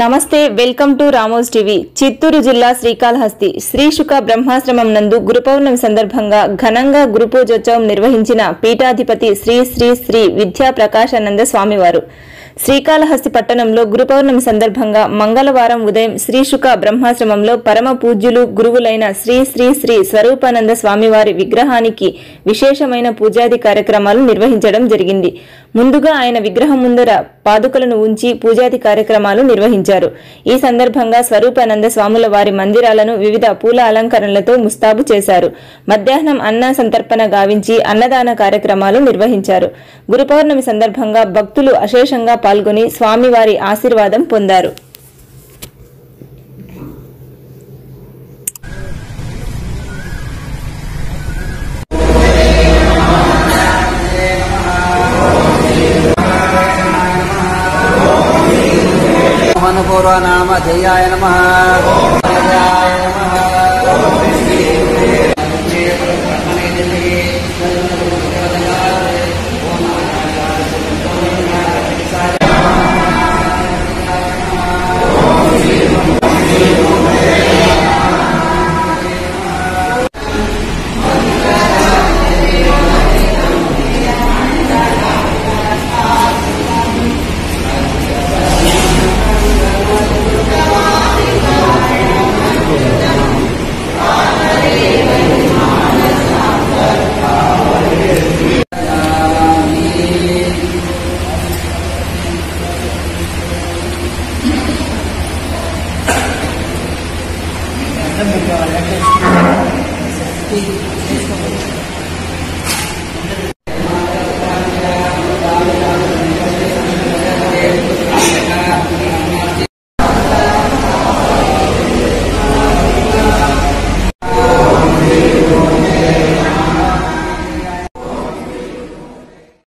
నమస్తే welcome to Ramos TV. Chittoor జిల్లా శ్రీకాళహస్తి శ్రీశుక బ్రహ్మాశ్రమం నందు గురుపౌర్ణమి సందర్భంగా ఘనంగా గురుపూజోత్సవం నిర్వహించిన పీఠాధిపతి శ్రీ శ్రీ శ్రీ విద్యా ప్రకాశానంద స్వామివారు. శ్రీకాళహస్తి పట్టణంలో గురుపౌర్ణమి సందర్భంగా మంగళవారం ఉదయం శ్రీశుక బ్రహ్మాశ్రమంలో పరమ పూజ్యులు గురువులైన శ్రీ శ్రీ శ్రీ స్వరూపానంద స్వామివారి విగ్రహానికి విశేషమైన పూజాది కార్యక్రమాలు నిర్వహించడం జరిగింది. ముందుగా ఆయన విగ్రహం ముందర పాదుకలను ఉంచి పూజాది కార్యక్రమాలు నిర్వహించారు. ఈ సందర్భంగా స్వరూపానంద స్వాముల వారి మందిరాలను వివిధ పూల అలంకరణలతో ముస్తాబు చేశారు. మధ్యాహ్నం అన్న సంతర్పణ గావించి అన్నదాన కార్యక్రమాలు నిర్వహించారు. గురుపౌర్ణమి సందర్భంగా భక్తులు అశేషంగా పాల్గొని స్వామివారి ఆశీర్వాదం పొందారు. మోహనపూర్వ నామ. జయాయ నమ. porque la verdad que es,